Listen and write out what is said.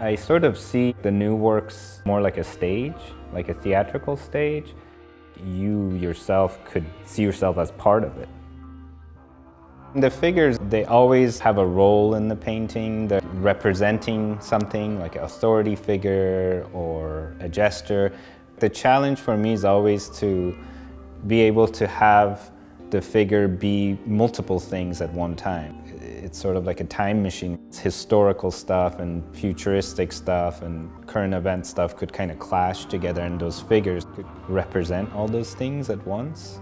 I sort of see the new works more like a stage, like a theatrical stage. You yourself could see yourself as part of it. The figures, they always have a role in the painting. They're representing something like an authority figure or a gesture. The challenge for me is always to be able to have the figure be multiple things at one time. It's sort of like a time machine. It's historical stuff and futuristic stuff and current event stuff could kind of clash together and those figures could represent all those things at once.